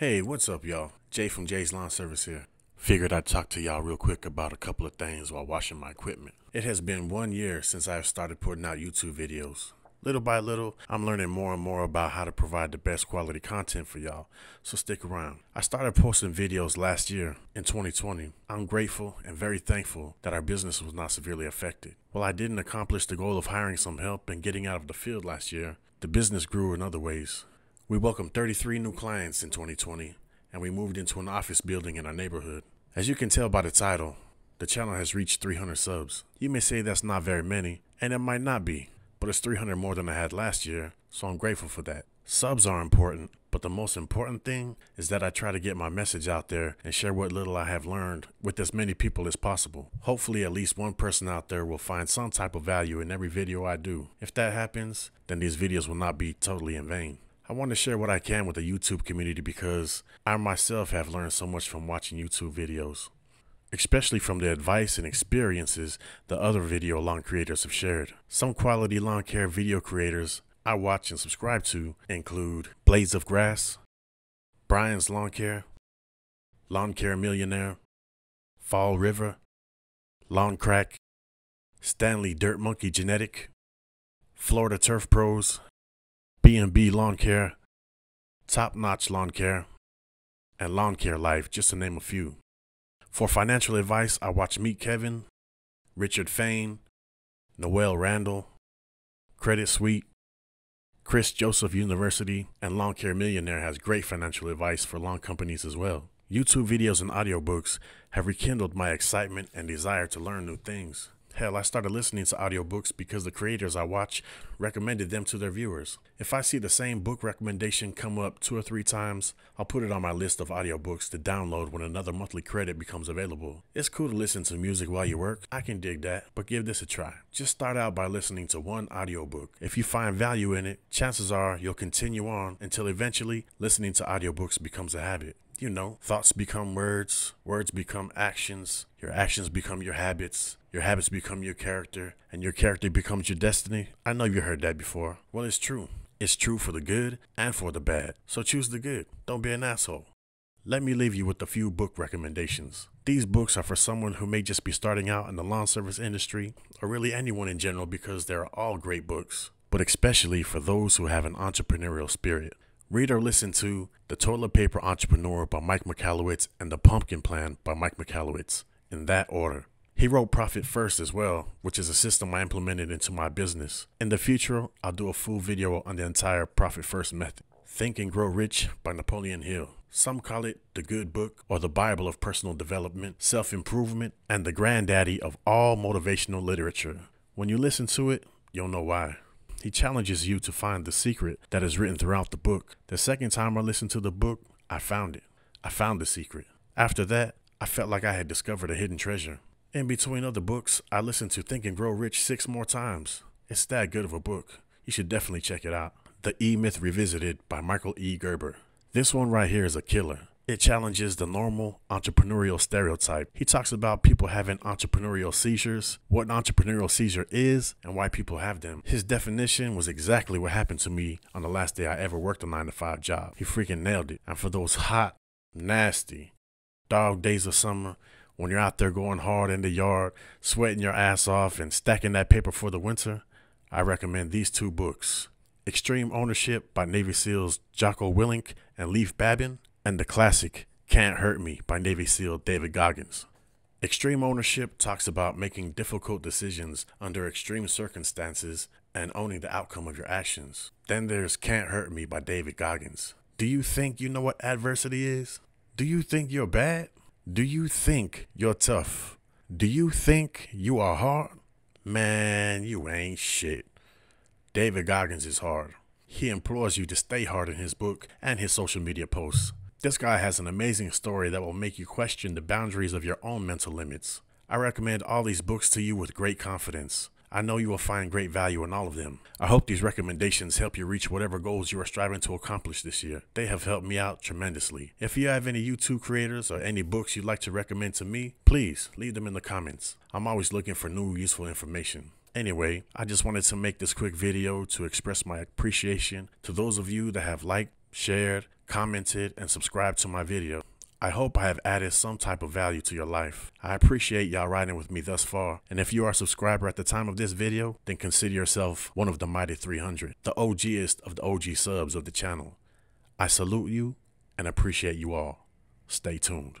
Hey, what's up, y'all? Jay from Jay's Lawn Service here. Figured I'd talk to y'all real quick about a couple of things while washing my equipment. It has been one year since I've started putting out YouTube videos. Little by little, I'm learning more and more about how to provide the best quality content for y'all, so stick around. I started posting videos last year in 2020. I'm grateful and very thankful that our business was not severely affected. While I didn't accomplish the goal of hiring some help and getting out of the field last year, the business grew in other ways. We welcomed 33 new clients in 2020, and we moved into an office building in our neighborhood. As you can tell by the title, the channel has reached 300 subs. You may say that's not very many, and it might not be, but it's 300 more than I had last year, so I'm grateful for that. Subs are important, but the most important thing is that I try to get my message out there and share what little I have learned with as many people as possible. Hopefully, at least one person out there will find some type of value in every video I do. If that happens, then these videos will not be totally in vain. I want to share what I can with the YouTube community because I myself have learned so much from watching YouTube videos especially from the advice and experiences the other video lawn creators have shared. Some quality lawn care video creators I watch and subscribe to include Blades of Grass, Brian's Lawn Care, Lawn Care Millionaire, Fall River, Lawn Crack, Stanley Dirt Monkey Genetic, Florida Turf Pros, B&B Lawn Care, Top Notch Lawn Care, and Lawn Care Life, just to name a few. For financial advice, I watch Meet Kevin, Richard Fain, Noel Randall, Credit Suite, Chris Joseph University, and Lawn Care Millionaire has great financial advice for lawn companies as well. YouTube videos and audiobooks have rekindled my excitement and desire to learn new things. Hell, I started listening to audiobooks because the creators I watch recommended them to their viewers. If I see the same book recommendation come up two or three times, I'll put it on my list of audiobooks to download when another monthly credit becomes available. It's cool to listen to music while you work. I can dig that, but give this a try. Just start out by listening to one audiobook. If you find value in it, chances are you'll continue on until eventually listening to audiobooks becomes a habit you know, thoughts become words, words become actions, your actions become your habits, your habits become your character, and your character becomes your destiny. I know you heard that before. Well, it's true. It's true for the good and for the bad. So choose the good. Don't be an asshole. Let me leave you with a few book recommendations. These books are for someone who may just be starting out in the lawn service industry, or really anyone in general, because they're all great books, but especially for those who have an entrepreneurial spirit. Read or listen to The Toilet Paper Entrepreneur by Mike Michalowicz and The Pumpkin Plan by Mike Michalowicz, in that order. He wrote Profit First as well, which is a system I implemented into my business. In the future, I'll do a full video on the entire Profit First method. Think and Grow Rich by Napoleon Hill. Some call it the good book or the Bible of personal development, self improvement, and the granddaddy of all motivational literature. When you listen to it, you'll know why. He challenges you to find the secret that is written throughout the book. The second time I listened to the book, I found it. I found the secret. After that, I felt like I had discovered a hidden treasure. In between other books, I listened to Think and Grow Rich six more times. It's that good of a book. You should definitely check it out. The E Myth Revisited by Michael E. Gerber. This one right here is a killer. It challenges the normal entrepreneurial stereotype. He talks about people having entrepreneurial seizures, what an entrepreneurial seizure is, and why people have them. His definition was exactly what happened to me on the last day I ever worked a 9 to 5 job. He freaking nailed it. And for those hot, nasty, dog days of summer, when you're out there going hard in the yard, sweating your ass off, and stacking that paper for the winter, I recommend these two books Extreme Ownership by Navy SEALs Jocko Willink and Leif Babin, and the classic Can't Hurt Me by Navy SEAL David Goggins. Extreme ownership talks about making difficult decisions under extreme circumstances and owning the outcome of your actions. Then there's Can't Hurt Me by David Goggins. Do you think you know what adversity is? Do you think you're bad? Do you think you're tough? Do you think you are hard? Man, you ain't shit. David Goggins is hard. He implores you to stay hard in his book and his social media posts. This guy has an amazing story that will make you question the boundaries of your own mental limits. I recommend all these books to you with great confidence. I know you will find great value in all of them. I hope these recommendations help you reach whatever goals you are striving to accomplish this year. They have helped me out tremendously. If you have any YouTube creators or any books you'd like to recommend to me, please leave them in the comments. I'm always looking for new useful information. Anyway, I just wanted to make this quick video to express my appreciation to those of you that have liked, shared, commented, and subscribed to my video. I hope I have added some type of value to your life. I appreciate y'all riding with me thus far, and if you are a subscriber at the time of this video, then consider yourself one of the mighty 300, the OGest of the OG subs of the channel. I salute you and appreciate you all. Stay tuned.